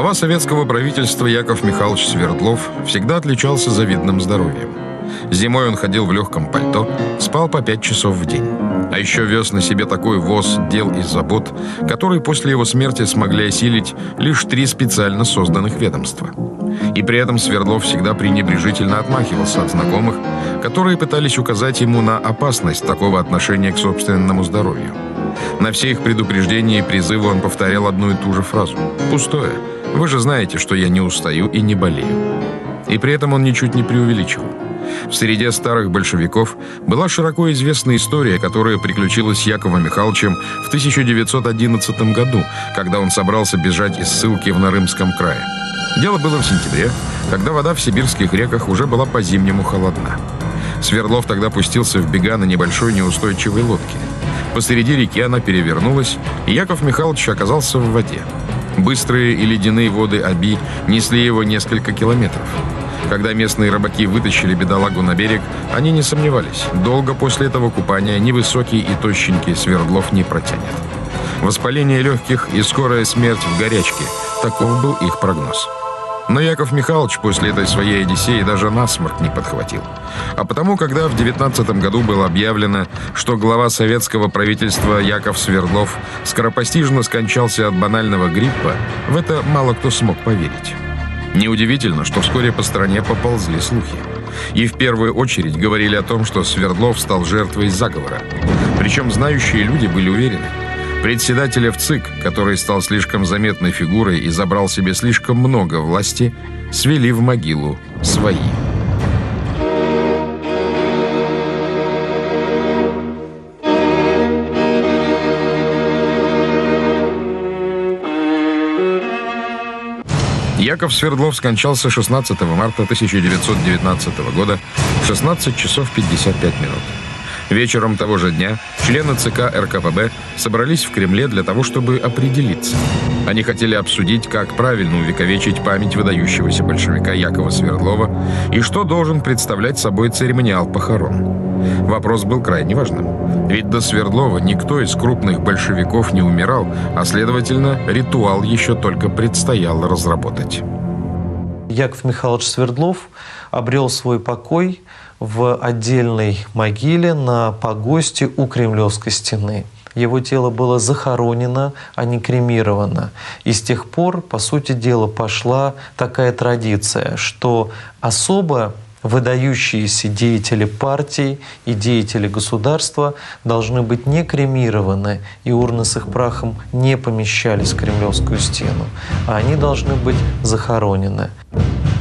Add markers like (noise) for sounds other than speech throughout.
Глава советского правительства Яков Михайлович Свердлов всегда отличался завидным здоровьем. Зимой он ходил в легком пальто, спал по пять часов в день. А еще вез на себе такой воз дел и забот, который после его смерти смогли осилить лишь три специально созданных ведомства. И при этом Свердлов всегда пренебрежительно отмахивался от знакомых, которые пытались указать ему на опасность такого отношения к собственному здоровью. На все их предупреждения и призывы он повторял одну и ту же фразу. «Пустое. Вы же знаете, что я не устаю и не болею». И при этом он ничуть не преувеличивал. В среде старых большевиков была широко известна история, которая приключилась с Яковом Михайловичем в 1911 году, когда он собрался бежать из ссылки в Нарымском крае. Дело было в сентябре, когда вода в сибирских реках уже была по-зимнему холодна. Свердлов тогда пустился в бега на небольшой неустойчивой лодке. Посреди реки она перевернулась, и Яков Михайлович оказался в воде. Быстрые и ледяные воды Аби несли его несколько километров. Когда местные рыбаки вытащили бедолагу на берег, они не сомневались. Долго после этого купания невысокий и тощенький Свердлов не протянет. Воспаление легких и скорая смерть в горячке – таков был их прогноз. Но Яков Михайлович после этой своей Одиссеи даже насморк не подхватил. А потому, когда в 19 году было объявлено, что глава советского правительства Яков Свердлов скоропостижно скончался от банального гриппа, в это мало кто смог поверить. Неудивительно, что вскоре по стране поползли слухи. И в первую очередь говорили о том, что Свердлов стал жертвой заговора. Причем знающие люди были уверены. Председателя в ЦИК, который стал слишком заметной фигурой и забрал себе слишком много власти, свели в могилу свои. Яков Свердлов скончался 16 марта 1919 года в 16 часов 55 минут. Вечером того же дня члены ЦК РКПБ собрались в Кремле для того, чтобы определиться. Они хотели обсудить, как правильно увековечить память выдающегося большевика Якова Свердлова и что должен представлять собой церемониал похорон. Вопрос был крайне важным. Ведь до Свердлова никто из крупных большевиков не умирал, а, следовательно, ритуал еще только предстояло разработать. Яков Михайлович Свердлов обрел свой покой в отдельной могиле на погосте у Кремлевской стены. Его тело было захоронено, а не кремировано. И с тех пор, по сути дела, пошла такая традиция, что особо выдающиеся деятели партий и деятели государства должны быть не кремированы, и урны с их прахом не помещались в Кремлевскую стену, а они должны быть захоронены.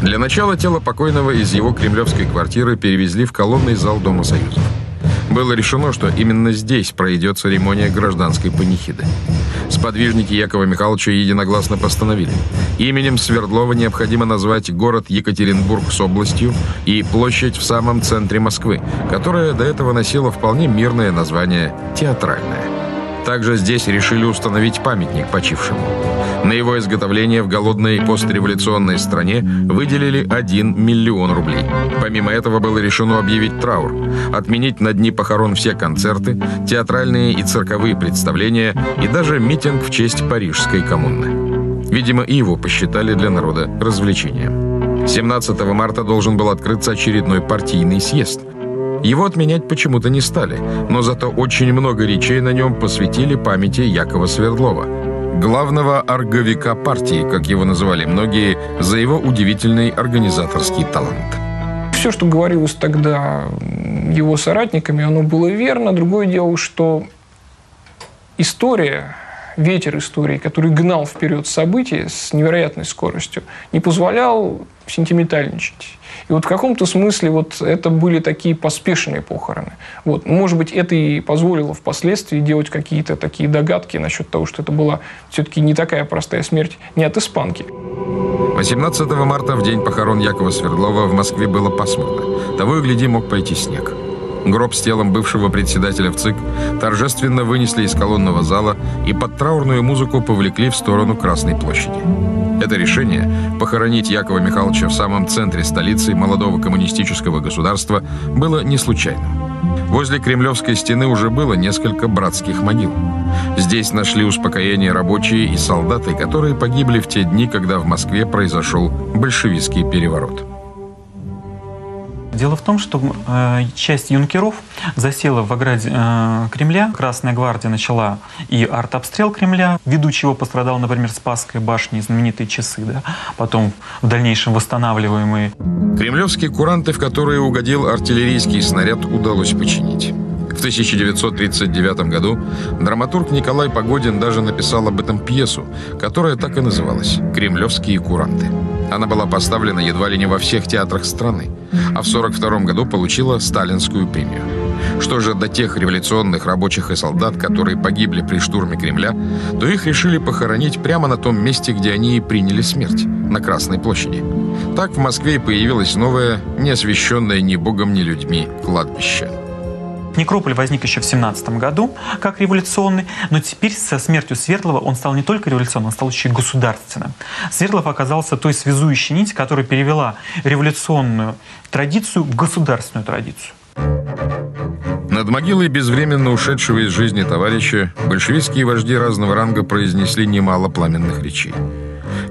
Для начала тело покойного из его кремлевской квартиры перевезли в колонный зал Дома Союзов. Было решено, что именно здесь пройдет церемония гражданской панихиды. Сподвижники Якова Михайловича единогласно постановили. Именем Свердлова необходимо назвать город Екатеринбург с областью и площадь в самом центре Москвы, которая до этого носила вполне мирное название «Театральная». Также здесь решили установить памятник почившему. На его изготовление в голодной постреволюционной стране выделили 1 миллион рублей. Помимо этого было решено объявить траур, отменить на дни похорон все концерты, театральные и цирковые представления и даже митинг в честь Парижской коммуны. Видимо, и его посчитали для народа развлечением. 17 марта должен был открыться очередной партийный съезд – его отменять почему-то не стали, но зато очень много речей на нем посвятили памяти Якова Свердлова, главного орговика партии, как его называли многие, за его удивительный организаторский талант. Все, что говорилось тогда его соратниками, оно было верно. Другое дело, что история ветер истории, который гнал вперед события с невероятной скоростью, не позволял сентиментальничать. И вот в каком-то смысле вот это были такие поспешные похороны. Вот. Может быть, это и позволило впоследствии делать какие-то такие догадки насчет того, что это была все-таки не такая простая смерть не от испанки. 18 марта, в день похорон Якова Свердлова, в Москве было пасмурно. Того и гляди, мог пойти снег. Гроб с телом бывшего председателя в ЦИК торжественно вынесли из колонного зала и под траурную музыку повлекли в сторону Красной площади. Это решение – похоронить Якова Михайловича в самом центре столицы молодого коммунистического государства – было не случайным. Возле Кремлевской стены уже было несколько братских могил. Здесь нашли успокоение рабочие и солдаты, которые погибли в те дни, когда в Москве произошел большевистский переворот. Дело в том, что э, часть юнкеров засела в ограде э, Кремля. Красная гвардия начала и артобстрел Кремля, ввиду чего пострадал, например, Спасская башня и знаменитые часы, да, потом в дальнейшем восстанавливаемые. Кремлевские куранты, в которые угодил артиллерийский снаряд, удалось починить. В 1939 году драматург Николай Погодин даже написал об этом пьесу, которая так и называлась «Кремлевские куранты». Она была поставлена едва ли не во всех театрах страны, а в 1942 году получила сталинскую премию. Что же до тех революционных рабочих и солдат, которые погибли при штурме Кремля, то их решили похоронить прямо на том месте, где они и приняли смерть, на Красной площади. Так в Москве появилось новое, не освященное ни богом, ни людьми кладбище. Некрополь возник еще в 17 году как революционный, но теперь со смертью Свердлова он стал не только революционным, он стал еще и государственным. Свердлов оказался той связующей нить, которая перевела революционную традицию в государственную традицию. Над могилой безвременно ушедшего из жизни товарища большевистские вожди разного ранга произнесли немало пламенных речей.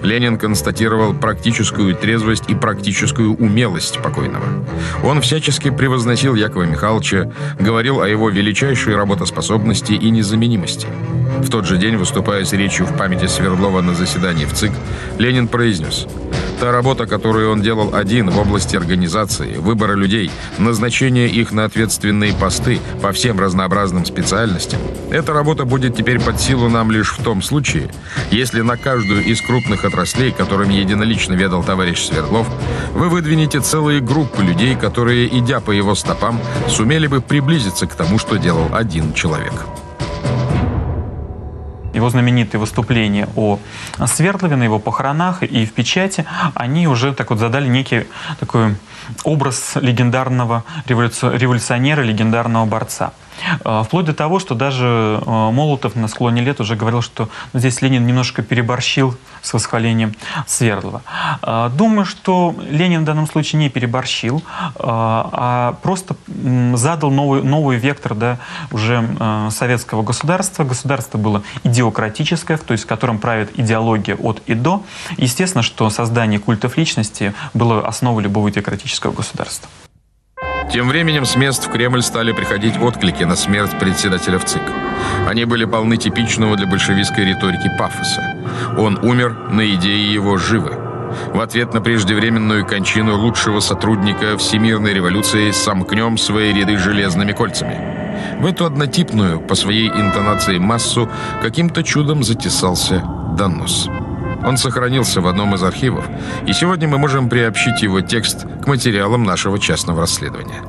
Ленин констатировал практическую трезвость и практическую умелость покойного. Он всячески превозносил Якова Михайловича, говорил о его величайшей работоспособности и незаменимости. В тот же день, выступая с речью в памяти Свердлова на заседании в ЦИК, Ленин произнес «Та работа, которую он делал один в области организации, выбора людей, назначения их на ответственные посты по всем разнообразным специальностям, эта работа будет теперь под силу нам лишь в том случае, если на каждую из крупных отраслей, которыми единолично ведал товарищ Свердлов, вы выдвинете целые группы людей, которые, идя по его стопам, сумели бы приблизиться к тому, что делал один человек» его знаменитые выступления о Свердлове на его похоронах и в печати, они уже так вот задали некий такой образ легендарного революционера, легендарного борца. А, вплоть до того, что даже а, Молотов на склоне лет уже говорил, что здесь Ленин немножко переборщил с восхвалением Свердлова. А, думаю, что Ленин в данном случае не переборщил, а просто задал новый, новый вектор да, уже советского государства. Государство было идеократическое, то есть в котором правит идеология от и до. Естественно, что создание культов личности было основой любого идеократического государства. Тем временем с мест в Кремль стали приходить отклики на смерть председателя в ЦИК. Они были полны типичного для большевистской риторики пафоса. Он умер, но идеи его живы. В ответ на преждевременную кончину лучшего сотрудника всемирной революции сомкнем свои ряды железными кольцами. В эту однотипную, по своей интонации массу, каким-то чудом затесался донос. Он сохранился в одном из архивов, и сегодня мы можем приобщить его текст к материалам нашего частного расследования.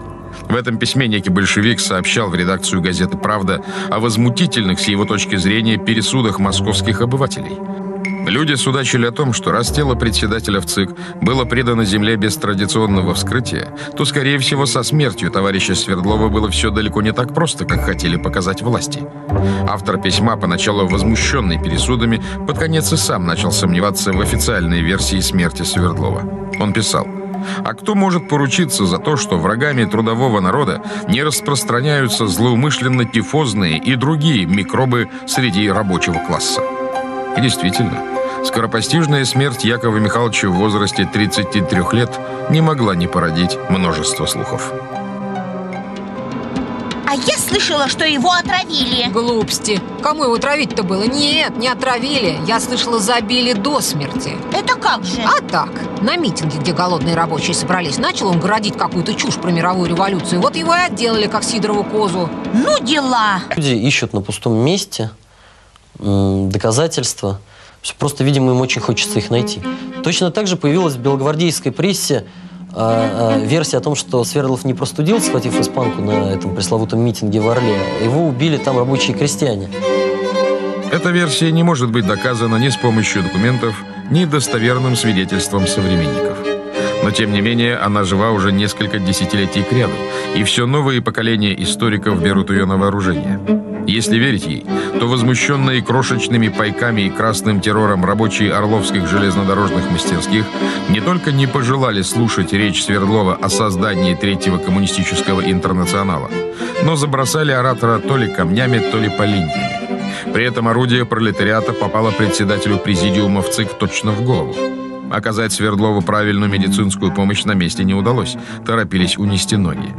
В этом письме некий большевик сообщал в редакцию газеты «Правда» о возмутительных, с его точки зрения, пересудах московских обывателей – Люди судачили о том, что раз тело председателя в ЦИК было предано земле без традиционного вскрытия, то, скорее всего, со смертью товарища Свердлова было все далеко не так просто, как хотели показать власти. Автор письма, поначалу возмущенный пересудами, под конец и сам начал сомневаться в официальной версии смерти Свердлова. Он писал, а кто может поручиться за то, что врагами трудового народа не распространяются злоумышленно-тифозные и другие микробы среди рабочего класса? И действительно, Скоропостижная смерть Якова Михайловича в возрасте 33 лет не могла не породить множество слухов. А я слышала, что его отравили. Глупости. Кому его травить-то было? Нет, не отравили. Я слышала, забили до смерти. Это как же? А так, на митинге, где голодные рабочие собрались, начал он городить какую-то чушь про мировую революцию. Вот его и отделали, как Сидорову козу. Ну, дела. Люди ищут на пустом месте доказательства Просто, видимо, им очень хочется их найти. Точно так же появилась в белогвардейской прессе а, а, версия о том, что Свердлов не простудил, схватив испанку на этом пресловутом митинге в Орле. Его убили там рабочие крестьяне. Эта версия не может быть доказана ни с помощью документов, ни достоверным свидетельством современников. Но, тем не менее, она жива уже несколько десятилетий к ряду, и все новые поколения историков берут ее на вооружение. Если верить ей, то возмущенные крошечными пайками и красным террором рабочие орловских железнодорожных мастерских не только не пожелали слушать речь Свердлова о создании Третьего коммунистического интернационала, но забросали оратора то ли камнями, то ли поленьями. При этом орудие пролетариата попало председателю президиума в ЦИК точно в голову. Оказать Свердлову правильную медицинскую помощь на месте не удалось. Торопились унести ноги.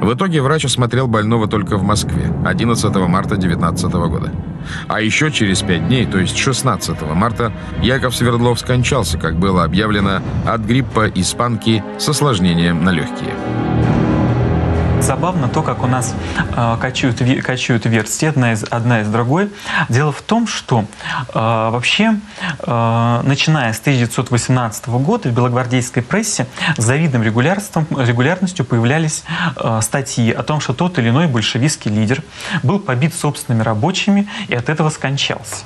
В итоге врач осмотрел больного только в Москве 11 марта 19 года. А еще через пять дней, то есть 16 марта, Яков Свердлов скончался, как было объявлено, от гриппа испанки с осложнением на легкие. Забавно то, как у нас э, качают, качают версии одна из, одна из другой. Дело в том, что э, вообще, э, начиная с 1918 года в белогвардейской прессе с завидным регулярством, регулярностью появлялись э, статьи о том, что тот или иной большевистский лидер был побит собственными рабочими и от этого скончался.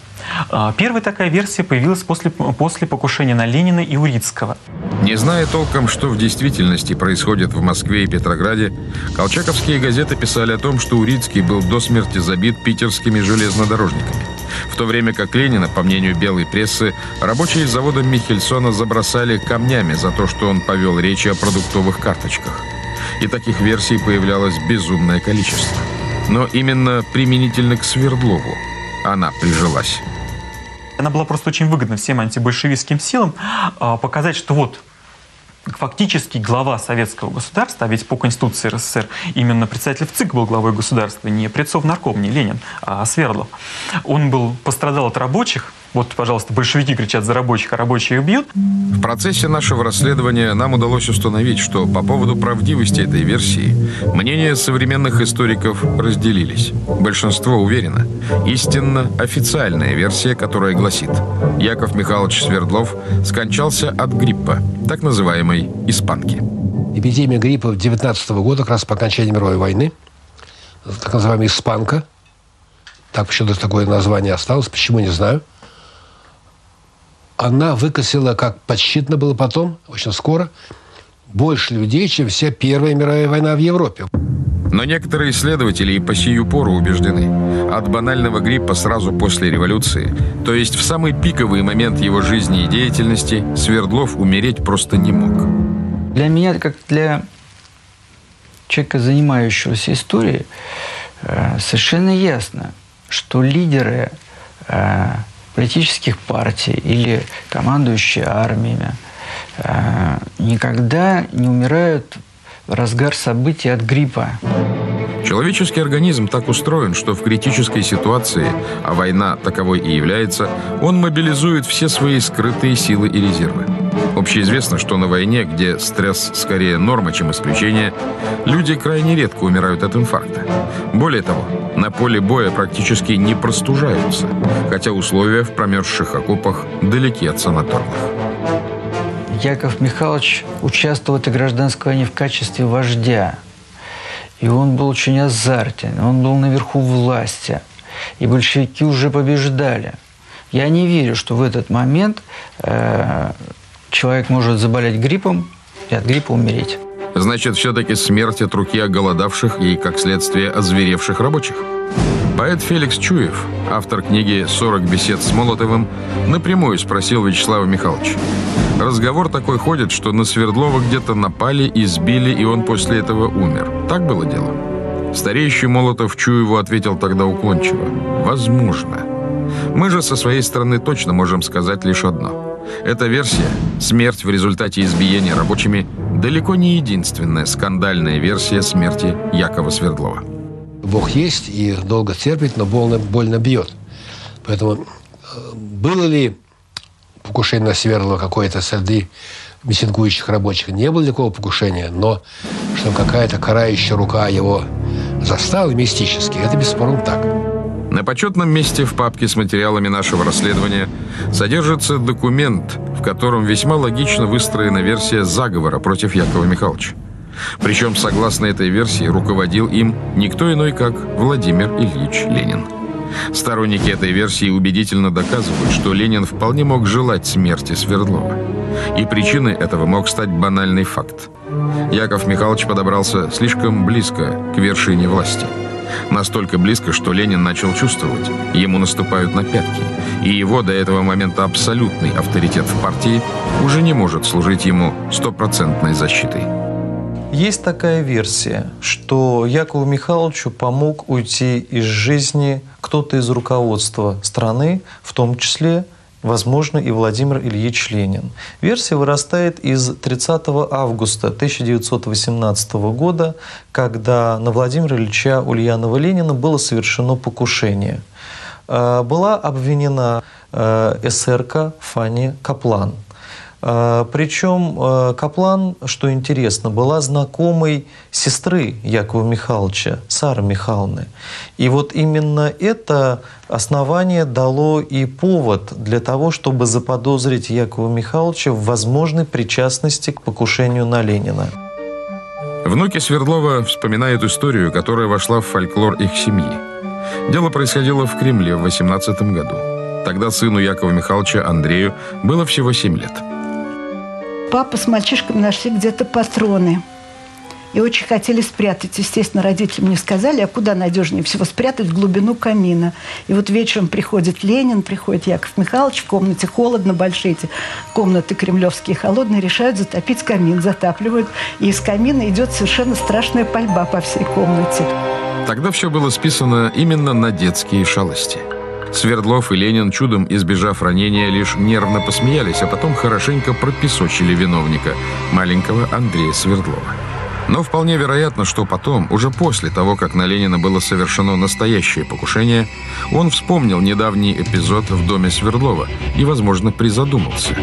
А, первая такая версия появилась после, после покушения на Ленина и Урицкого. Не зная толком, что в действительности происходит в Москве и Петрограде, колчаковские газеты писали о том, что Урицкий был до смерти забит питерскими железнодорожниками. В то время как Ленина, по мнению белой прессы, рабочие завода Михельсона забросали камнями за то, что он повел речи о продуктовых карточках. И таких версий появлялось безумное количество. Но именно применительно к Свердлову она прижилась. Она была просто очень выгодна всем антибольшевистским силам а, показать, что вот фактически глава советского государства, а ведь по Конституции РСФСР именно председатель ВЦИК был главой государства, не предсов нарком, не Ленин, а Свердлов. Он был, пострадал от рабочих, вот, пожалуйста, большевики кричат за рабочих, а рабочие бьют. В процессе нашего расследования нам удалось установить, что по поводу правдивости этой версии мнения современных историков разделились. Большинство уверено. Истинно официальная версия, которая гласит Яков Михайлович Свердлов скончался от гриппа, так называемой испанки. Эпидемия гриппа 19 года, как раз по окончании мировой войны, так называемая испанка, так почему-то такое название осталось, почему не знаю – она выкосила, как подсчитано было потом, очень скоро, больше людей, чем вся Первая мировая война в Европе. Но некоторые исследователи и по сию пору убеждены, от банального гриппа сразу после революции, то есть в самый пиковый момент его жизни и деятельности, Свердлов умереть просто не мог. Для меня, как для человека, занимающегося историей, э, совершенно ясно, что лидеры э, политических партий или командующие армиями э, никогда не умирают разгар событий от гриппа. Человеческий организм так устроен, что в критической ситуации, а война таковой и является, он мобилизует все свои скрытые силы и резервы. Общеизвестно, что на войне, где стресс скорее норма, чем исключение, люди крайне редко умирают от инфаркта. Более того, на поле боя практически не простужаются, хотя условия в промерзших окопах далеки от санаторных. Яков Михайлович участвовал в этой гражданской войне в качестве вождя. И он был очень азартен, он был наверху власти. И большевики уже побеждали. Я не верю, что в этот момент э, человек может заболеть гриппом и от гриппа умереть. Значит, все-таки смерть от руки оголодавших и, как следствие, озверевших рабочих. Поэт Феликс Чуев, автор книги «40 бесед с Молотовым», напрямую спросил Вячеслава Михайловича. Разговор такой ходит, что на Свердлова где-то напали, избили, и он после этого умер. Так было дело? Стареющий Молотов Чуеву ответил тогда уклончиво. «Возможно». Мы же со своей стороны точно можем сказать лишь одно. Эта версия, смерть в результате избиения рабочими, далеко не единственная скандальная версия смерти Якова Свердлова. Бог есть и долго терпит, но больно, больно бьет. Поэтому э, было ли покушение на Свердлова какое-то среди митингующих рабочих? Не было такого покушения, но что какая-то карающая рука его застала мистически, это бесспорно так. На почетном месте в папке с материалами нашего расследования содержится документ, в котором весьма логично выстроена версия заговора против Якова Михайловича. Причем, согласно этой версии, руководил им никто иной, как Владимир Ильич Ленин. Сторонники этой версии убедительно доказывают, что Ленин вполне мог желать смерти Свердлова. И причиной этого мог стать банальный факт. Яков Михайлович подобрался слишком близко к вершине власти – Настолько близко, что Ленин начал чувствовать, ему наступают на пятки, и его до этого момента абсолютный авторитет в партии уже не может служить ему стопроцентной защитой. Есть такая версия, что Якову Михайловичу помог уйти из жизни кто-то из руководства страны, в том числе возможно, и Владимир Ильич Ленин. Версия вырастает из 30 августа 1918 года, когда на Владимира Ильича Ульянова Ленина было совершено покушение. Э, была обвинена э, эсерка Фанни Каплан – Причем а, Каплан, что интересно, была знакомой сестры Якова Михайловича, Сары Михайловны. И вот именно это основание дало и повод для того, чтобы заподозрить Якова Михайловича в возможной причастности к покушению на Ленина. Внуки Свердлова вспоминают историю, которая вошла в фольклор их семьи. Дело происходило в Кремле в 18 году. Тогда сыну Якова Михайловича Андрею было всего 7 лет. Папа с мальчишками нашли где-то патроны. И очень хотели спрятать. Естественно, родители мне сказали, а куда надежнее всего спрятать? В глубину камина. И вот вечером приходит Ленин, приходит Яков Михайлович, в комнате холодно, большие эти комнаты кремлевские холодные, решают затопить камин, затапливают. И из камина идет совершенно страшная пальба по всей комнате. Тогда все было списано именно на детские шалости – Свердлов и Ленин, чудом избежав ранения, лишь нервно посмеялись, а потом хорошенько пропесочили виновника, маленького Андрея Свердлова. Но вполне вероятно, что потом, уже после того, как на Ленина было совершено настоящее покушение, он вспомнил недавний эпизод в доме Свердлова и, возможно, призадумался.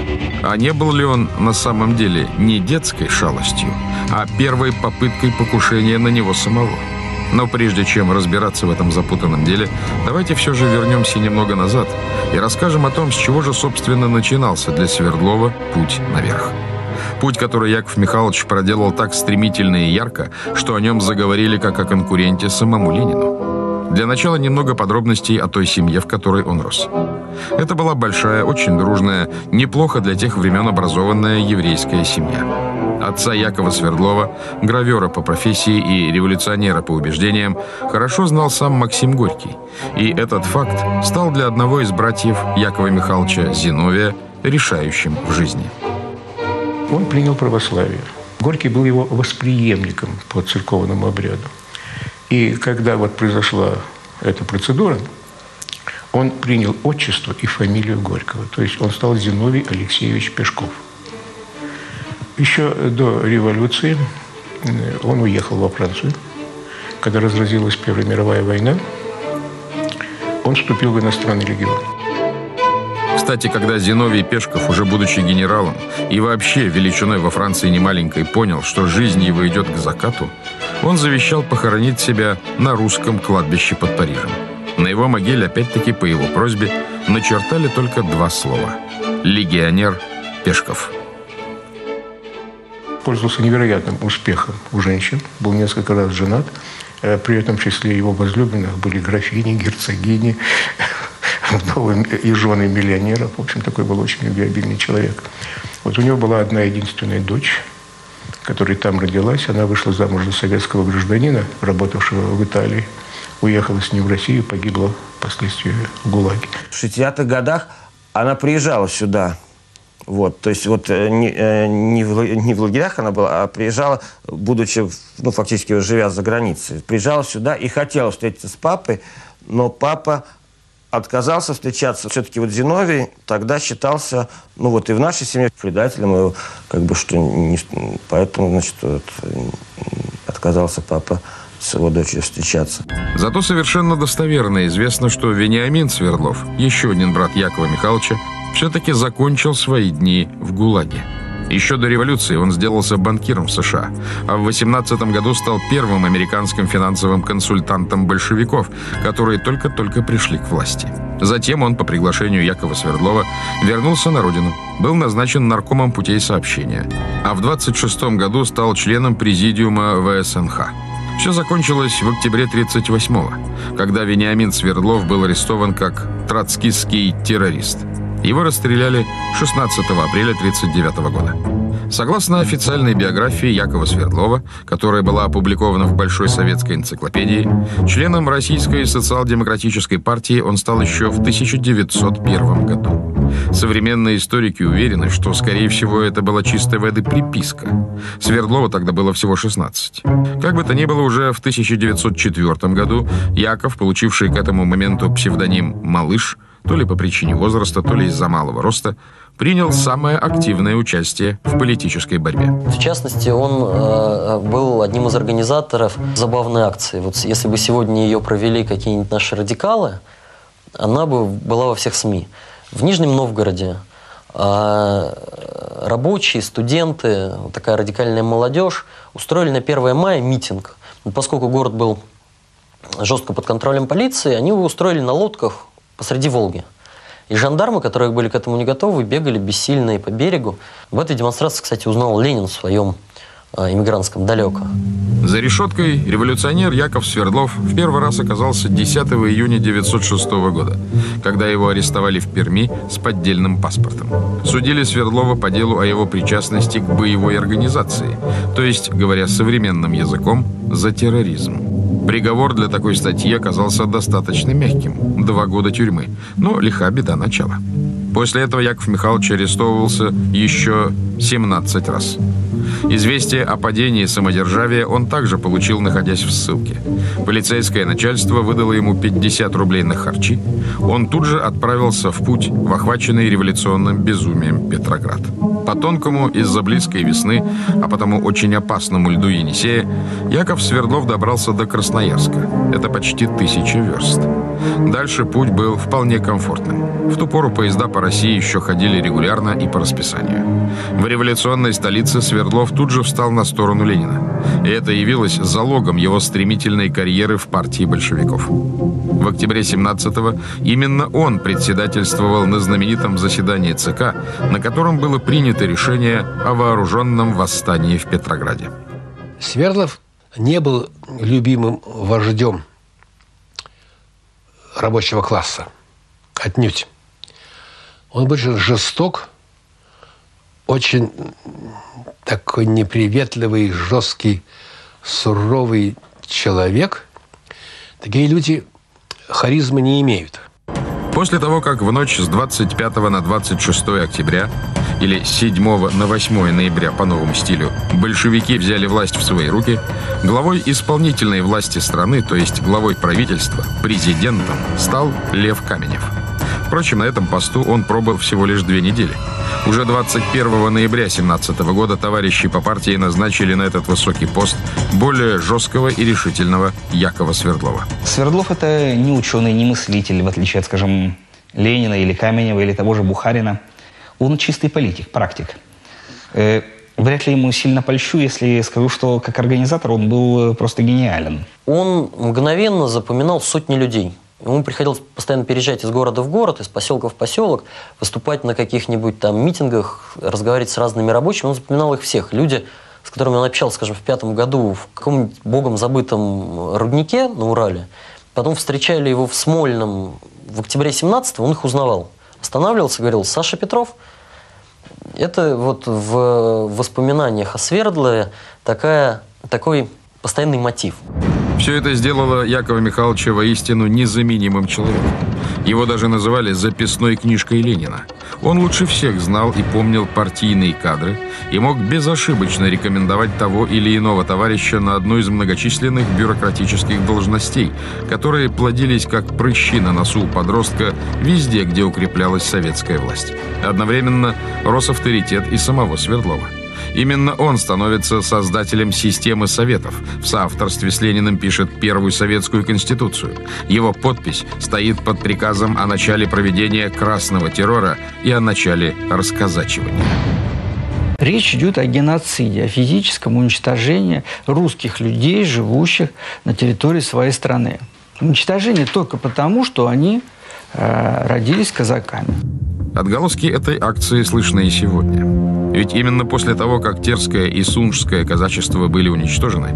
А не был ли он на самом деле не детской шалостью, а первой попыткой покушения на него самого? Но прежде чем разбираться в этом запутанном деле, давайте все же вернемся немного назад и расскажем о том, с чего же, собственно, начинался для Свердлова путь наверх. Путь, который Яков Михайлович проделал так стремительно и ярко, что о нем заговорили как о конкуренте самому Ленину. Для начала немного подробностей о той семье, в которой он рос. Это была большая, очень дружная, неплохо для тех времен образованная еврейская семья отца Якова Свердлова, гравера по профессии и революционера по убеждениям, хорошо знал сам Максим Горький. И этот факт стал для одного из братьев Якова Михайловича Зиновия решающим в жизни. Он принял православие. Горький был его восприемником по церковному обряду. И когда вот произошла эта процедура, он принял отчество и фамилию Горького. То есть он стал Зиновий Алексеевич Пешков. Еще до революции э, он уехал во Францию. Когда разразилась Первая мировая война, он вступил в иностранный легион. Кстати, когда Зиновий Пешков, уже будучи генералом и вообще величиной во Франции немаленькой, понял, что жизнь его идет к закату, он завещал похоронить себя на русском кладбище под Парижем. На его могиле, опять-таки по его просьбе, начертали только два слова – «Легионер Пешков» пользовался невероятным успехом у женщин, был несколько раз женат. Э, при этом числе его возлюбленных были графини, герцогини, (laughs) и жены миллионеров. В общем, такой был очень любвеобильный человек. Вот у него была одна единственная дочь, которая там родилась. Она вышла замуж за советского гражданина, работавшего в Италии. Уехала с ним в Россию, погибла впоследствии в ГУЛАГе. В 60-х годах она приезжала сюда, вот, то есть вот э, не, э, не, в, не лагерях она была, а приезжала, будучи, ну, фактически живя за границей, приезжала сюда и хотела встретиться с папой, но папа отказался встречаться. Все-таки вот Зиновий тогда считался, ну вот и в нашей семье, предателем, и как бы что не, поэтому, значит, вот, отказался папа с его дочерью встречаться. Зато совершенно достоверно известно, что Вениамин Свердлов, еще один брат Якова Михайловича, все-таки закончил свои дни в ГУЛАГе. Еще до революции он сделался банкиром в США, а в 18 году стал первым американским финансовым консультантом большевиков, которые только-только пришли к власти. Затем он, по приглашению Якова Свердлова, вернулся на родину, был назначен наркомом путей сообщения, а в 26 году стал членом президиума ВСНХ. Все закончилось в октябре 1938 когда Вениамин Свердлов был арестован как троцкистский террорист – Его расстреляли 16 апреля 1939 года. Согласно официальной биографии Якова Свердлова, которая была опубликована в Большой советской энциклопедии, членом Российской социал-демократической партии он стал еще в 1901 году. Современные историки уверены, что, скорее всего, это была чистой воды приписка. Свердлова тогда было всего 16. Как бы то ни было, уже в 1904 году Яков, получивший к этому моменту псевдоним «Малыш», то ли по причине возраста, то ли из-за малого роста, принял самое активное участие в политической борьбе. В частности, он э, был одним из организаторов забавной акции. Вот если бы сегодня ее провели какие-нибудь наши радикалы, она бы была во всех СМИ. В Нижнем Новгороде э, рабочие, студенты, такая радикальная молодежь устроили на 1 мая митинг. Поскольку город был жестко под контролем полиции, они его устроили на лодках посреди Волги. И жандармы, которые были к этому не готовы, бегали бессильные по берегу. В этой демонстрации, кстати, узнал Ленин в своем иммигрантском далеко. За решеткой революционер Яков Свердлов в первый раз оказался 10 июня 1906 года, когда его арестовали в Перми с поддельным паспортом. Судили Свердлова по делу о его причастности к боевой организации, то есть, говоря современным языком, за терроризм. Приговор для такой статьи оказался достаточно мягким – два года тюрьмы, но лиха беда начала. После этого Яков Михайлович арестовывался еще 17 раз. Известие о падении самодержавия он также получил, находясь в ссылке. Полицейское начальство выдало ему 50 рублей на харчи. Он тут же отправился в путь в охваченный революционным безумием Петроград. По тонкому из-за близкой весны, а потому очень опасному льду Енисея, Яков Свердлов добрался до Красноярска. Это почти тысяча верст. Дальше путь был вполне комфортным. В ту пору поезда по России еще ходили регулярно и по расписанию. В революционной столице Свердлов тут же встал на сторону Ленина. И это явилось залогом его стремительной карьеры в партии большевиков. В октябре 17-го именно он председательствовал на знаменитом заседании ЦК, на котором было принято решение о вооруженном восстании в Петрограде. Свердлов не был любимым вождем рабочего класса. Отнюдь. Он был жесток, очень такой неприветливый, жесткий, суровый человек. Такие люди харизмы не имеют. После того, как в ночь с 25 на 26 октября или 7 на 8 ноября по новому стилю большевики взяли власть в свои руки, главой исполнительной власти страны, то есть главой правительства, президентом, стал Лев Каменев – Впрочем, на этом посту он пробыл всего лишь две недели. Уже 21 ноября 17 года товарищи по партии назначили на этот высокий пост более жесткого и решительного Якова Свердлова. Свердлов – это не ученый, не мыслитель, в отличие от, скажем, Ленина или Каменева или того же Бухарина. Он чистый политик, практик. Э, вряд ли ему сильно польщу, если скажу, что как организатор он был просто гениален. Он мгновенно запоминал сотни людей. Ему приходилось постоянно переезжать из города в город, из поселка в поселок, выступать на каких-нибудь там митингах, разговаривать с разными рабочими. Он запоминал их всех. Люди, с которыми он общался, скажем, в пятом году в каком-нибудь богом забытом руднике на Урале, потом встречали его в Смольном в октябре 17 он их узнавал. Останавливался, говорил, Саша Петров. Это вот в воспоминаниях о Свердлове такая, такой постоянный мотив. Все это сделало Якова Михайловича воистину незаменимым человеком. Его даже называли «записной книжкой Ленина». Он лучше всех знал и помнил партийные кадры и мог безошибочно рекомендовать того или иного товарища на одну из многочисленных бюрократических должностей, которые плодились как прыщи на носу у подростка везде, где укреплялась советская власть. Одновременно рос авторитет и самого Свердлова. Именно он становится создателем системы советов. В соавторстве с Лениным пишет первую советскую конституцию. Его подпись стоит под приказом о начале проведения красного террора и о начале расказачивания. Речь идет о геноциде, о физическом уничтожении русских людей, живущих на территории своей страны. Уничтожение только потому, что они родились казаками. Отголоски этой акции слышны и сегодня. Ведь именно после того, как Терское и Сунжское казачество были уничтожены,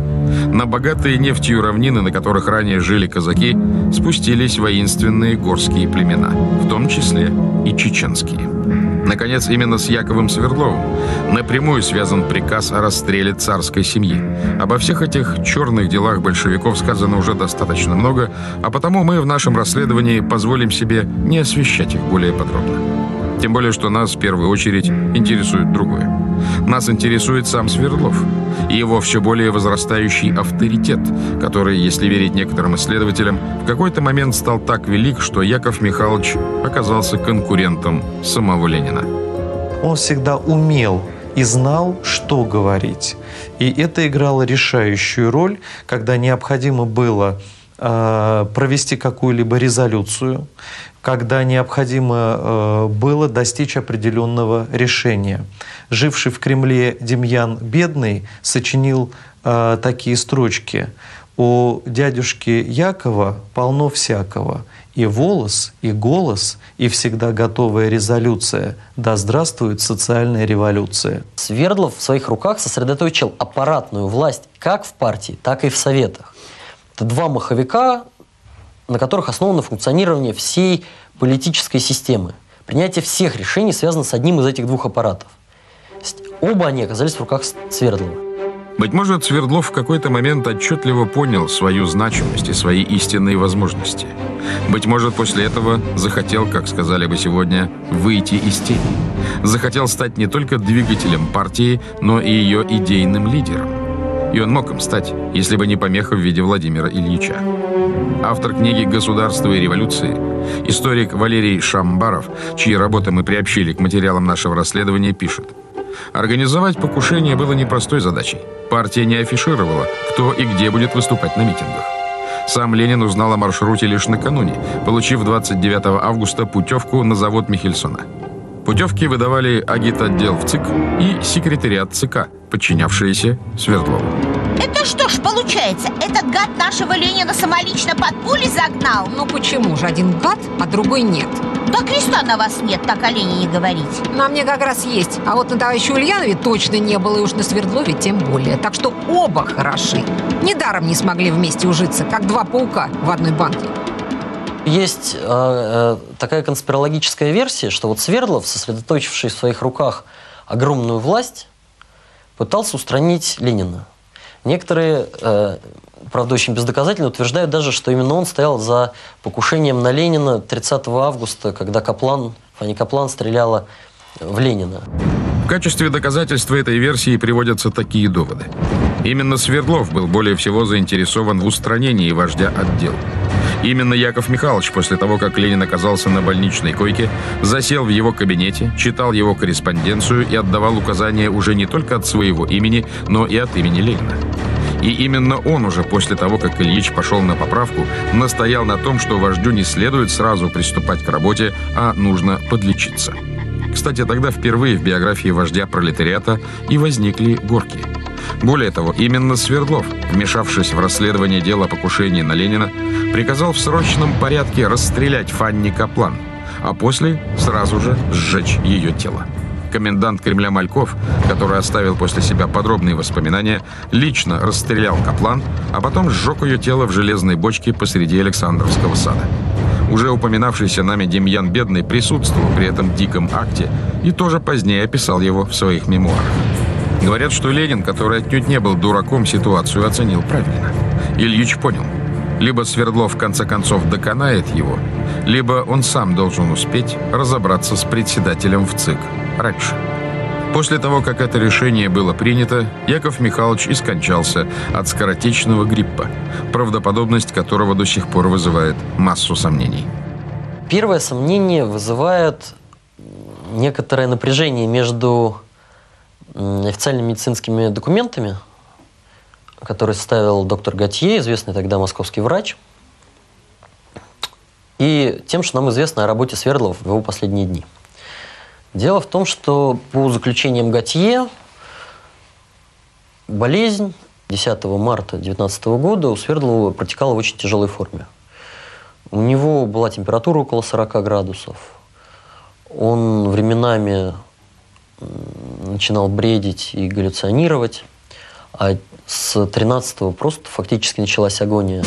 на богатые нефтью равнины, на которых ранее жили казаки, спустились воинственные горские племена, в том числе и чеченские. Наконец, именно с Яковом Свердловым напрямую связан приказ о расстреле царской семьи. Обо всех этих черных делах большевиков сказано уже достаточно много, а потому мы в нашем расследовании позволим себе не освещать их более подробно. Тем более, что нас в первую очередь интересует другое. Нас интересует сам Свердлов и его все более возрастающий авторитет, который, если верить некоторым исследователям, в какой-то момент стал так велик, что Яков Михайлович оказался конкурентом самого Ленина. Он всегда умел и знал, что говорить. И это играло решающую роль, когда необходимо было э, провести какую-либо резолюцию, когда необходимо э, было достичь определенного решения. Живший в Кремле Демьян Бедный сочинил э, такие строчки. У дядюшки Якова полно всякого. И волос, и голос, и всегда готовая резолюция. Да здравствует социальная революция. Свердлов в своих руках сосредоточил аппаратную власть как в партии, так и в советах. Это два маховика, на которых основано функционирование всей политической системы. Принятие всех решений связано с одним из этих двух аппаратов. Оба они оказались в руках Свердлова. Быть может, Свердлов в какой-то момент отчетливо понял свою значимость и свои истинные возможности. Быть может, после этого захотел, как сказали бы сегодня, выйти из тени. Захотел стать не только двигателем партии, но и ее идейным лидером. И он мог им стать, если бы не помеха в виде Владимира Ильича. Автор книги «Государство и революции», историк Валерий Шамбаров, чьи работы мы приобщили к материалам нашего расследования, пишет. Организовать покушение было непростой задачей. Партия не афишировала, кто и где будет выступать на митингах. Сам Ленин узнал о маршруте лишь накануне, получив 29 августа путевку на завод Михельсона. Путевки выдавали агитотдел в ЦИК и секретариат ЦК, подчинявшиеся Свердлову. Это что ж получается, этот гад нашего Ленина самолично под пули загнал? Ну почему же один гад, а другой нет? Да креста на вас нет, так о Ленине говорить. На мне как раз есть. А вот на товарища Ульянове точно не было, и уж на Свердлове тем более. Так что оба хороши. Недаром не смогли вместе ужиться, как два паука в одной банке. Есть э, э, такая конспирологическая версия, что вот Свердлов, сосредоточивший в своих руках огромную власть, пытался устранить Ленина. Некоторые, э, правда, очень бездоказательно утверждают даже, что именно он стоял за покушением на Ленина 30 августа, когда Каплан, Фанни Каплан стреляла в Ленина. В качестве доказательства этой версии приводятся такие доводы. Именно Свердлов был более всего заинтересован в устранении вождя отдел. Именно Яков Михайлович, после того, как Ленин оказался на больничной койке, засел в его кабинете, читал его корреспонденцию и отдавал указания уже не только от своего имени, но и от имени Ленина. И именно он уже после того, как Ильич пошел на поправку, настоял на том, что вождю не следует сразу приступать к работе, а нужно подлечиться. Кстати, тогда впервые в биографии вождя пролетариата и возникли горки. Более того, именно Свердлов, вмешавшись в расследование дела о покушении на Ленина, приказал в срочном порядке расстрелять Фанни Каплан, а после сразу же сжечь ее тело. Комендант Кремля Мальков, который оставил после себя подробные воспоминания, лично расстрелял Каплан, а потом сжег ее тело в железной бочке посреди Александровского сада. Уже упоминавшийся нами Демьян Бедный присутствовал при этом диком акте и тоже позднее описал его в своих мемуарах. Говорят, что Ленин, который отнюдь не был дураком, ситуацию оценил правильно. Ильич понял, либо Свердлов в конце концов доконает его, либо он сам должен успеть разобраться с председателем в ЦИК раньше. После того, как это решение было принято, Яков Михайлович и скончался от скоротечного гриппа, правдоподобность которого до сих пор вызывает массу сомнений. Первое сомнение вызывает некоторое напряжение между официальными медицинскими документами, которые составил доктор Готье, известный тогда московский врач, и тем, что нам известно о работе Свердлова в его последние дни – Дело в том, что по заключениям Готье болезнь 10 марта 2019 года у Свердлова протекала в очень тяжелой форме. У него была температура около 40 градусов. Он временами начинал бредить и галлюционировать, а с 13-го просто фактически началась агония.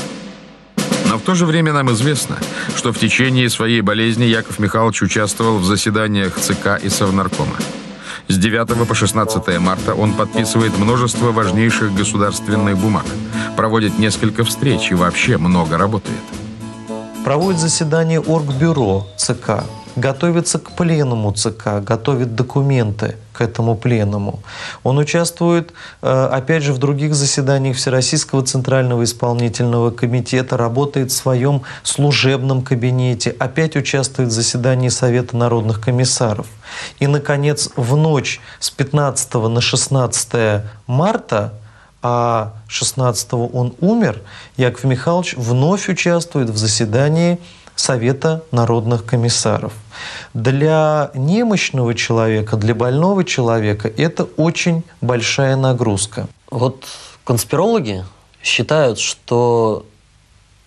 В то же время нам известно, что в течение своей болезни Яков Михайлович участвовал в заседаниях ЦК и Совнаркома. С 9 по 16 марта он подписывает множество важнейших государственных бумаг, проводит несколько встреч и вообще много работает. Проводит заседание Оргбюро ЦК, готовится к пленуму ЦК, готовит документы к этому пленуму. Он участвует, э, опять же, в других заседаниях Всероссийского Центрального Исполнительного Комитета, работает в своем служебном кабинете, опять участвует в заседании Совета народных комиссаров. И, наконец, в ночь с 15 на 16 марта а 16 он умер, Яков Михайлович вновь участвует в заседании Совета народных комиссаров. Для немощного человека, для больного человека это очень большая нагрузка. Вот конспирологи считают, что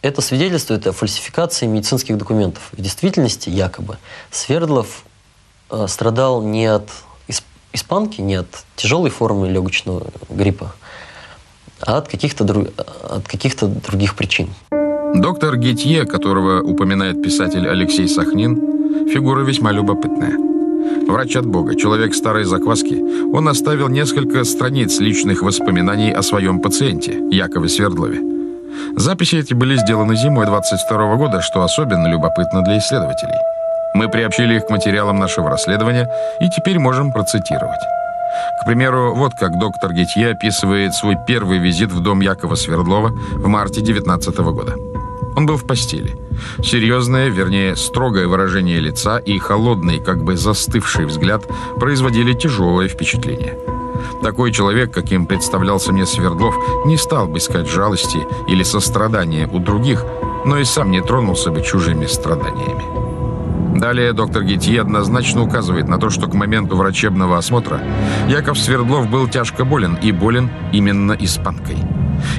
это свидетельствует о фальсификации медицинских документов. В действительности, якобы, Свердлов э, страдал не от испанки, не от тяжелой формы легочного гриппа, а от каких-то, от каких-то других причин. Доктор Гетье, которого упоминает писатель Алексей Сахнин, фигура весьма любопытная. Врач от Бога, человек старой закваски, он оставил несколько страниц личных воспоминаний о своем пациенте, Якове Свердлове. Записи эти были сделаны зимой 22 года, что особенно любопытно для исследователей. Мы приобщили их к материалам нашего расследования и теперь можем процитировать. К примеру, вот как доктор Гетье описывает свой первый визит в дом Якова Свердлова в марте 19 года. Он был в постели. Серьезное, вернее, строгое выражение лица и холодный, как бы застывший взгляд производили тяжелое впечатление. Такой человек, каким представлялся мне Свердлов, не стал бы искать жалости или сострадания у других, но и сам не тронулся бы чужими страданиями. Далее доктор Гетье однозначно указывает на то, что к моменту врачебного осмотра Яков Свердлов был тяжко болен и болен именно испанкой.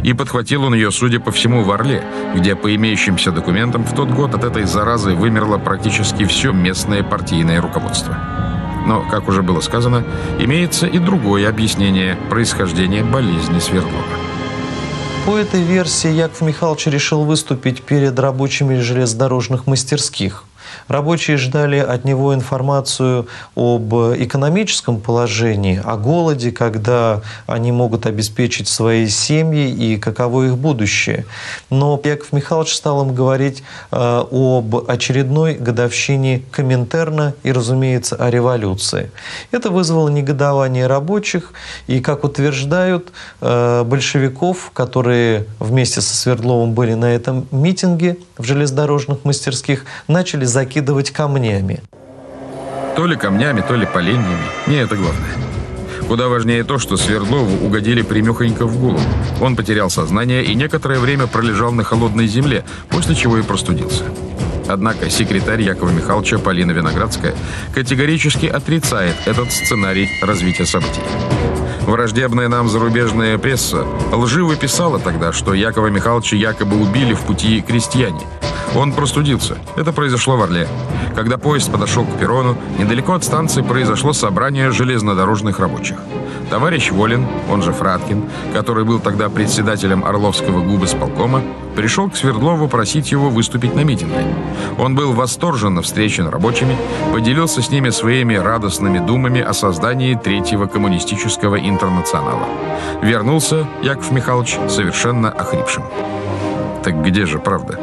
И подхватил он ее, судя по всему, в Орле, где по имеющимся документам в тот год от этой заразы вымерло практически все местное партийное руководство. Но, как уже было сказано, имеется и другое объяснение происхождения болезни Свердлова. По этой версии Яков Михайлович решил выступить перед рабочими железнодорожных мастерских – Рабочие ждали от него информацию об экономическом положении, о голоде, когда они могут обеспечить свои семьи и каково их будущее. Но Яков Михайлович стал им говорить э, об очередной годовщине Коминтерна и, разумеется, о революции. Это вызвало негодование рабочих и, как утверждают э, большевиков, которые вместе со Свердловым были на этом митинге в железнодорожных мастерских, начали закидывать закидывать камнями. То ли камнями, то ли поленьями. Не это главное. Куда важнее то, что Свердлову угодили примехонько в голову. Он потерял сознание и некоторое время пролежал на холодной земле, после чего и простудился. Однако секретарь Якова Михайловича Полина Виноградская категорически отрицает этот сценарий развития событий. Враждебная нам зарубежная пресса лживо писала тогда, что Якова Михайловича якобы убили в пути крестьяне, он простудился. Это произошло в Орле. Когда поезд подошел к перрону, недалеко от станции произошло собрание железнодорожных рабочих. Товарищ Волин, он же Фраткин, который был тогда председателем Орловского губысполкома, пришел к Свердлову просить его выступить на митинге. Он был восторженно встречен рабочими, поделился с ними своими радостными думами о создании Третьего коммунистического интернационала. Вернулся Яков Михайлович совершенно охрипшим. Так где же правда?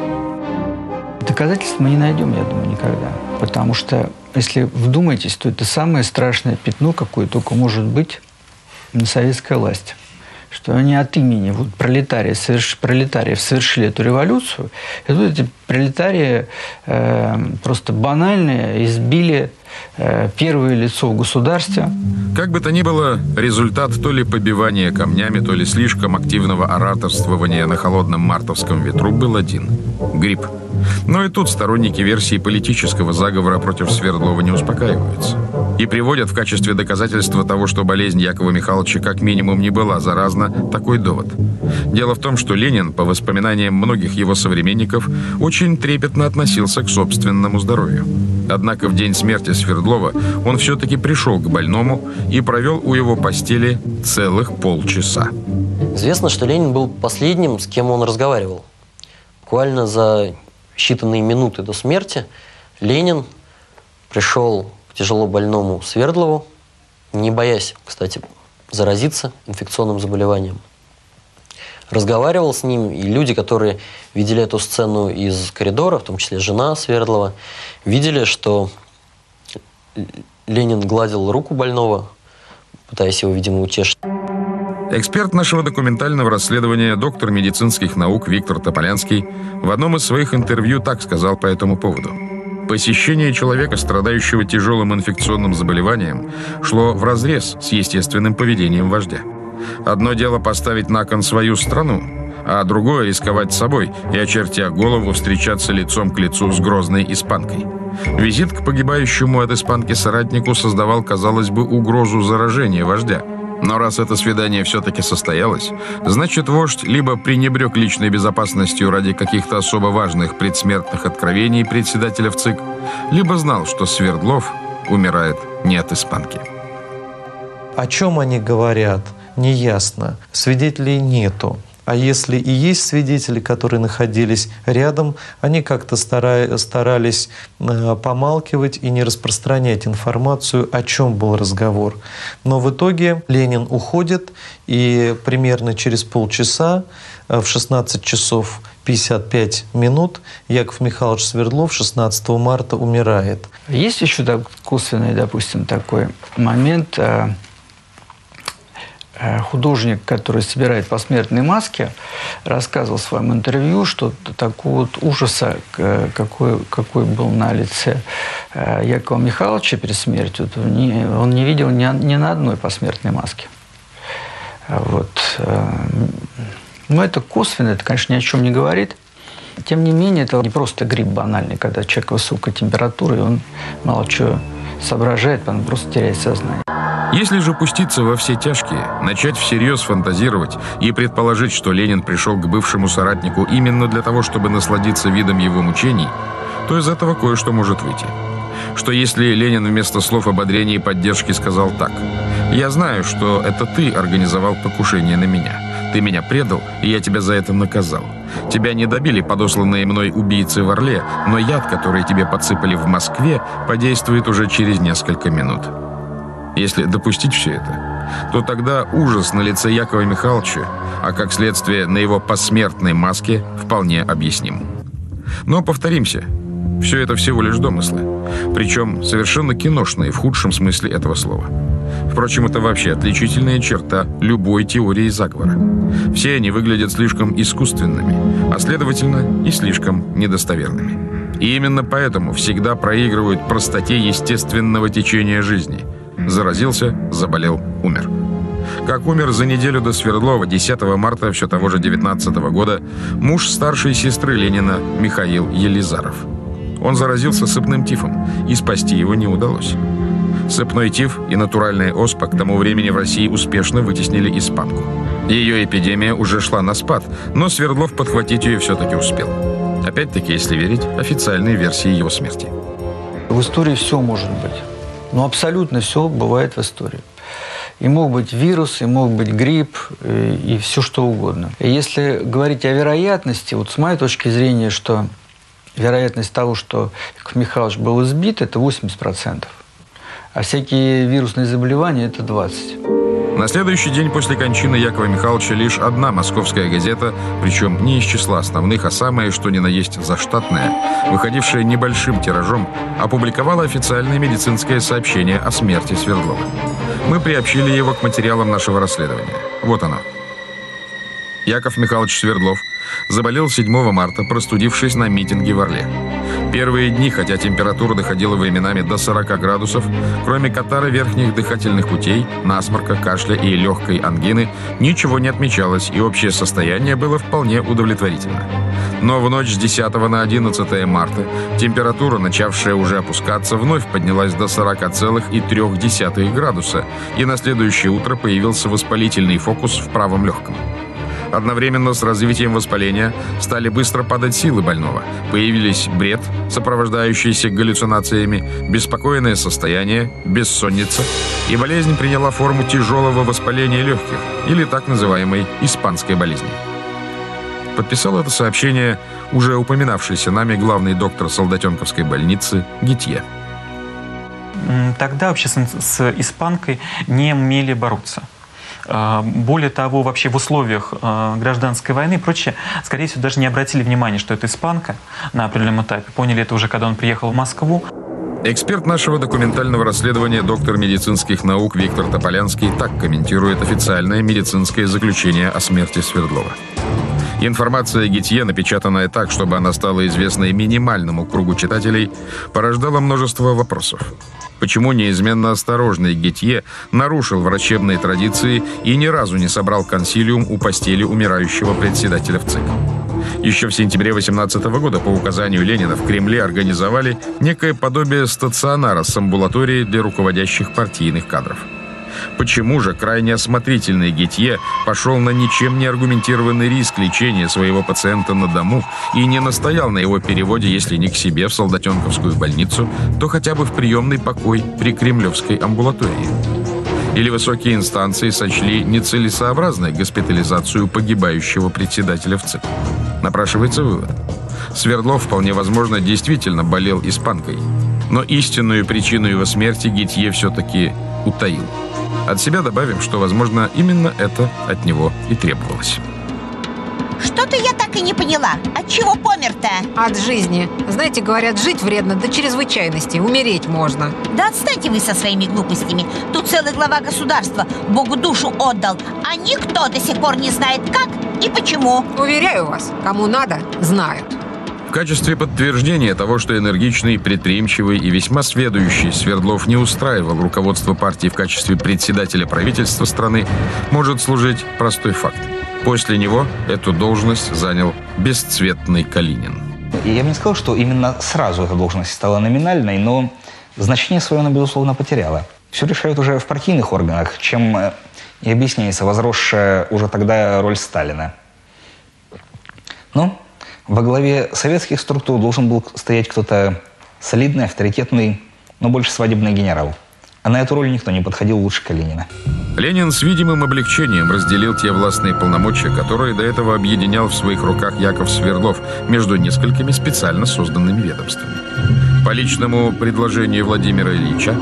Доказательств мы не найдем, я думаю, никогда. Потому что, если вдумаетесь, то это самое страшное пятно, какое только может быть на советской власти. Что они от имени вот, пролетариев, соверш, пролетариев совершили эту революцию, и тут эти пролетарии э, просто банальные избили э, первое лицо в государстве. Как бы то ни было, результат то ли побивания камнями, то ли слишком активного ораторствования на холодном мартовском ветру был один – грипп. Но и тут сторонники версии политического заговора против Свердлова не успокаиваются. И приводят в качестве доказательства того, что болезнь Якова Михайловича как минимум не была заразна, такой довод. Дело в том, что Ленин, по воспоминаниям многих его современников, очень трепетно относился к собственному здоровью. Однако в день смерти Свердлова он все-таки пришел к больному и провел у его постели целых полчаса. Известно, что Ленин был последним, с кем он разговаривал. Буквально за считанные минуты до смерти Ленин пришел тяжело больному Свердлову, не боясь, кстати, заразиться инфекционным заболеванием. Разговаривал с ним, и люди, которые видели эту сцену из коридора, в том числе жена Свердлова, видели, что Ленин гладил руку больного, пытаясь его, видимо, утешить. Эксперт нашего документального расследования, доктор медицинских наук Виктор Тополянский, в одном из своих интервью так сказал по этому поводу. Посещение человека, страдающего тяжелым инфекционным заболеванием, шло вразрез с естественным поведением вождя. Одно дело поставить на кон свою страну, а другое рисковать собой и, очертя голову, встречаться лицом к лицу с грозной испанкой. Визит к погибающему от испанки соратнику создавал, казалось бы, угрозу заражения вождя – но раз это свидание все-таки состоялось, значит вождь либо пренебрег личной безопасностью ради каких-то особо важных предсмертных откровений председателя в ЦИК, либо знал, что Свердлов умирает не от испанки. О чем они говорят, неясно. Свидетелей нету. А если и есть свидетели, которые находились рядом, они как-то старались э, помалкивать и не распространять информацию, о чем был разговор. Но в итоге Ленин уходит, и примерно через полчаса, э, в 16 часов 55 минут, Яков Михайлович Свердлов 16 марта умирает. Есть еще так, косвенный, допустим, такой момент э, – художник, который собирает посмертные маски, рассказывал в своем интервью, что такого вот ужаса, какой, какой был на лице э, Якова Михайловича перед смертью, он не видел ни, ни на одной посмертной маске. Вот. Э, но это косвенно, это, конечно, ни о чем не говорит. Тем не менее, это не просто грипп банальный, когда человек высокой температуры, он мало чего соображает, он просто теряет сознание. Если же пуститься во все тяжкие, начать всерьез фантазировать и предположить, что Ленин пришел к бывшему соратнику именно для того, чтобы насладиться видом его мучений, то из этого кое-что может выйти. Что если Ленин вместо слов ободрения и поддержки сказал так «Я знаю, что это ты организовал покушение на меня. Ты меня предал, и я тебя за это наказал. Тебя не добили подосланные мной убийцы в Орле, но яд, который тебе подсыпали в Москве, подействует уже через несколько минут». Если допустить все это, то тогда ужас на лице Якова Михайловича, а как следствие на его посмертной маске, вполне объясним. Но повторимся, все это всего лишь домыслы, причем совершенно киношные в худшем смысле этого слова. Впрочем, это вообще отличительная черта любой теории заговора. Все они выглядят слишком искусственными, а следовательно и слишком недостоверными. И именно поэтому всегда проигрывают простоте естественного течения жизни – Заразился, заболел, умер. Как умер за неделю до Свердлова, 10 марта все того же 19 года, муж старшей сестры Ленина Михаил Елизаров. Он заразился сыпным тифом, и спасти его не удалось. Сыпной тиф и натуральная оспа к тому времени в России успешно вытеснили испанку. Ее эпидемия уже шла на спад, но Свердлов подхватить ее все-таки успел. Опять-таки, если верить официальной версии его смерти. В истории все может быть. Но абсолютно все бывает в истории. И мог быть вирус, и мог быть грипп, и, и все что угодно. И если говорить о вероятности, вот с моей точки зрения, что вероятность того, что Яков Михайлович был избит, это 80%. А всякие вирусные заболевания – это 20%. На следующий день после кончины Якова Михайловича лишь одна московская газета, причем не из числа основных, а самая, что ни на есть заштатная, выходившая небольшим тиражом, опубликовала официальное медицинское сообщение о смерти Свердлова. Мы приобщили его к материалам нашего расследования. Вот оно. Яков Михайлович Свердлов заболел 7 марта, простудившись на митинге в Орле. Первые дни, хотя температура доходила временами до 40 градусов, кроме катара верхних дыхательных путей, насморка, кашля и легкой ангины, ничего не отмечалось, и общее состояние было вполне удовлетворительно. Но в ночь с 10 на 11 марта температура, начавшая уже опускаться, вновь поднялась до 40,3 градуса, и на следующее утро появился воспалительный фокус в правом легком. Одновременно с развитием воспаления стали быстро падать силы больного. Появились бред, сопровождающийся галлюцинациями, беспокойное состояние, бессонница, и болезнь приняла форму тяжелого воспаления легких, или так называемой испанской болезни. Подписал это сообщение уже упоминавшийся нами главный доктор Солдатенковской больницы Гитье. Тогда вообще с, испанкой не умели бороться. А, более того, вообще в условиях а, гражданской войны и прочее, скорее всего, даже не обратили внимания, что это испанка на определенном этапе. Поняли это уже, когда он приехал в Москву. Эксперт нашего документального расследования, доктор медицинских наук Виктор Тополянский, так комментирует официальное медицинское заключение о смерти Свердлова. Информация Гитье, напечатанная так, чтобы она стала известной минимальному кругу читателей, порождала множество вопросов. Почему неизменно осторожный Гетье нарушил врачебные традиции и ни разу не собрал консилиум у постели умирающего председателя в ЦИК? Еще в сентябре 18 года по указанию Ленина в Кремле организовали некое подобие стационара с амбулаторией для руководящих партийных кадров. Почему же крайне осмотрительный Гетье пошел на ничем не аргументированный риск лечения своего пациента на дому и не настоял на его переводе, если не к себе в Солдатенковскую больницу, то хотя бы в приемный покой при Кремлевской амбулатории? Или высокие инстанции сочли нецелесообразной госпитализацию погибающего председателя в ЦИК? Напрашивается вывод. Свердлов, вполне возможно, действительно болел испанкой, но истинную причину его смерти Гитье все-таки утаил. От себя добавим, что, возможно, именно это от него и требовалось. Что-то я так и не поняла. От чего помер-то? От жизни. Знаете, говорят, жить вредно до чрезвычайности. Умереть можно. Да отстаньте вы со своими глупостями. Тут целый глава государства Богу душу отдал, а никто до сих пор не знает, как и почему. Уверяю вас, кому надо, знают. В качестве подтверждения того, что энергичный, предприимчивый и весьма сведущий Свердлов не устраивал руководство партии в качестве председателя правительства страны, может служить простой факт. После него эту должность занял бесцветный Калинин. Я бы не сказал, что именно сразу эта должность стала номинальной, но значение свое она, безусловно, потеряла. Все решают уже в партийных органах, чем э, и объясняется возросшая уже тогда роль Сталина. Ну, во главе советских структур должен был стоять кто-то солидный, авторитетный, но больше свадебный генерал. А на эту роль никто не подходил лучше Калинина. Ленин с видимым облегчением разделил те властные полномочия, которые до этого объединял в своих руках Яков Свердлов между несколькими специально созданными ведомствами. По личному предложению Владимира Ильича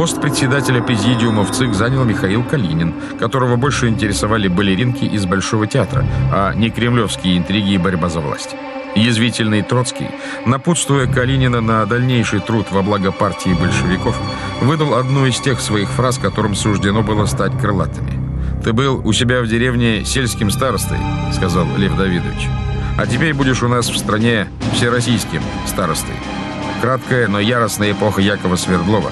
пост председателя президиума в ЦИК занял Михаил Калинин, которого больше интересовали балеринки из Большого театра, а не кремлевские интриги и борьба за власть. Язвительный Троцкий, напутствуя Калинина на дальнейший труд во благо партии большевиков, выдал одну из тех своих фраз, которым суждено было стать крылатыми. «Ты был у себя в деревне сельским старостой», — сказал Лев Давидович. «А теперь будешь у нас в стране всероссийским старостой». Краткая, но яростная эпоха Якова Свердлова,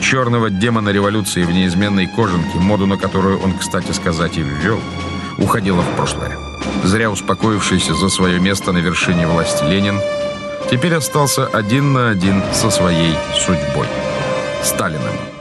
черного демона революции в неизменной кожанке, моду на которую он, кстати сказать, и ввел, уходила в прошлое. Зря успокоившийся за свое место на вершине власти Ленин теперь остался один на один со своей судьбой – Сталиным.